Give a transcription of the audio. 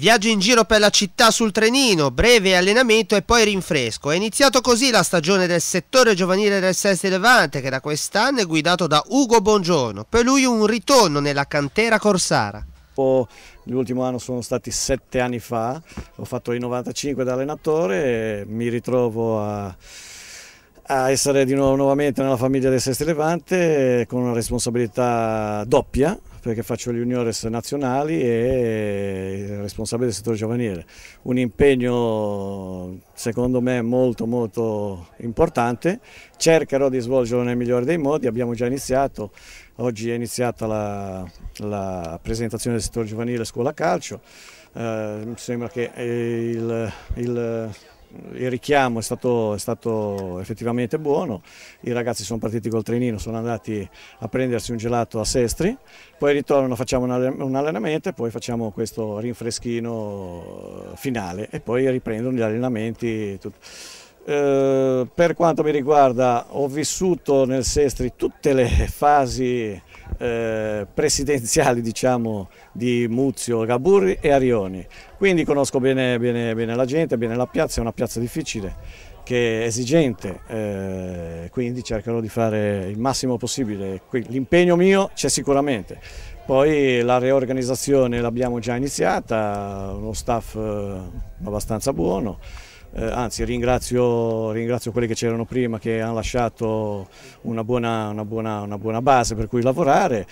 Viaggio in giro per la città sul trenino, breve allenamento e poi rinfresco. È iniziato così la stagione del settore giovanile del Sesti Levante che da quest'anno è guidato da Ugo Bongiorno. Per lui un ritorno nella cantera corsara. L'ultimo anno sono stati sette anni fa, ho fatto i 95 da allenatore e mi ritrovo a a essere di nuovo nuovamente nella famiglia del Sesti Levante con una responsabilità doppia perché faccio gli juniores nazionali e il responsabile del settore giovanile. Un impegno secondo me molto molto importante, cercherò di svolgerlo nel migliore dei modi, abbiamo già iniziato, oggi è iniziata la, la presentazione del settore giovanile scuola calcio, eh, mi sembra che il, il il richiamo è stato, è stato, effettivamente buono, i ragazzi sono partiti col trenino, sono andati a prendersi un gelato a Sestri, poi ritornano, facciamo un allenamento e poi facciamo questo rinfreschino finale e poi riprendono gli allenamenti. Tutto. Eh, per quanto mi riguarda ho vissuto nel Sestri tutte le fasi eh, presidenziali diciamo, di Muzio, Gaburri e Arioni, quindi conosco bene, bene, bene, la gente, bene la piazza, è una piazza difficile che è esigente, eh, quindi cercherò di fare il massimo possibile, l'impegno mio c'è sicuramente, poi la riorganizzazione l'abbiamo già iniziata, uno staff eh, abbastanza buono, eh, anzi ringrazio, ringrazio, quelli che c'erano prima che hanno lasciato una buona, una, buona, una buona base per cui lavorare.